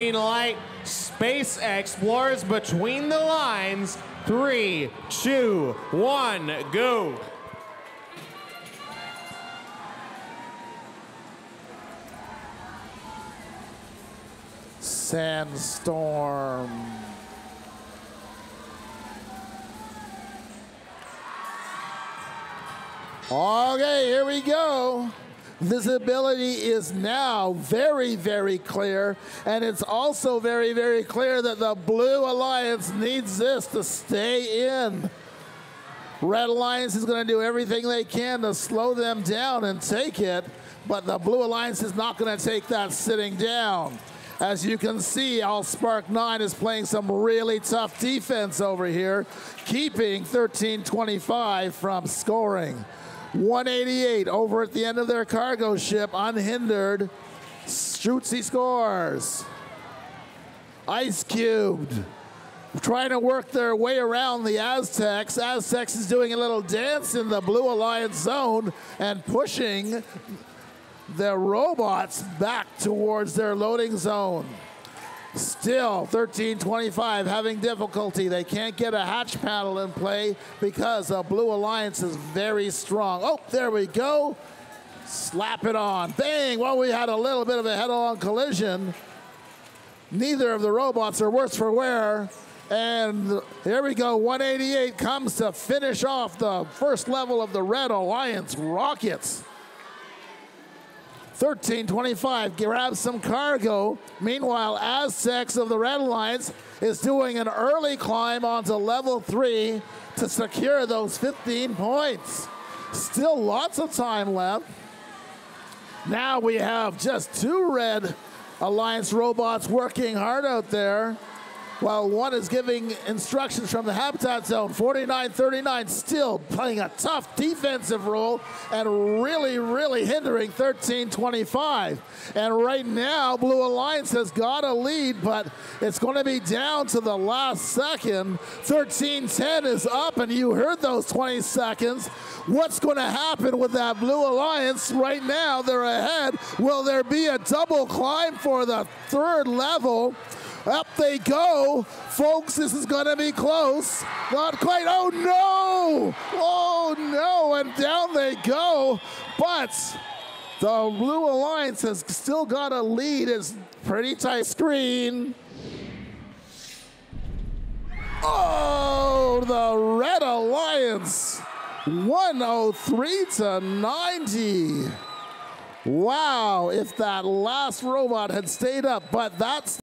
Green light, space explorers between the lines. Three, two, one, go. Sandstorm. Okay, here we go. Visibility is now very, very clear, and it's also very, very clear that the Blue Alliance needs this to stay in. Red Alliance is going to do everything they can to slow them down and take it, but the Blue Alliance is not going to take that sitting down. As you can see, Allspark 9 is playing some really tough defense over here, keeping 1325 from scoring. 188 over at the end of their cargo ship, unhindered. Shoots, he scores. Ice Cubed trying to work their way around the Aztecs. Aztecs is doing a little dance in the Blue Alliance zone and pushing the robots back towards their loading zone. Still 1325 having difficulty. They can't get a hatch panel in play because the Blue Alliance is very strong. Oh, there we go. Slap it on. Bang! Well, we had a little bit of a head-on collision. Neither of the robots are worse for wear. And here we go. 188 comes to finish off the first level of the Red Alliance rockets. 1325 grabs some cargo. Meanwhile, Aztecs of the Red Alliance is doing an early climb onto level three to secure those 15 points. Still lots of time left. Now we have just two Red Alliance robots working hard out there while one is giving instructions from the habitat zone. 49-39 still playing a tough defensive role and really, really hindering 13-25. And right now, Blue Alliance has got a lead, but it's going to be down to the last second. 13-10 is up, and you heard those 20 seconds. What's going to happen with that Blue Alliance right now? They're ahead. Will there be a double climb for the third level? Up they go. Folks, this is going to be close. Not quite. Oh, no. Oh, no. And down they go. But the Blue Alliance has still got a lead. It's pretty tight screen. Oh, the Red Alliance. 103 to 90. Wow, if that last robot had stayed up, but that's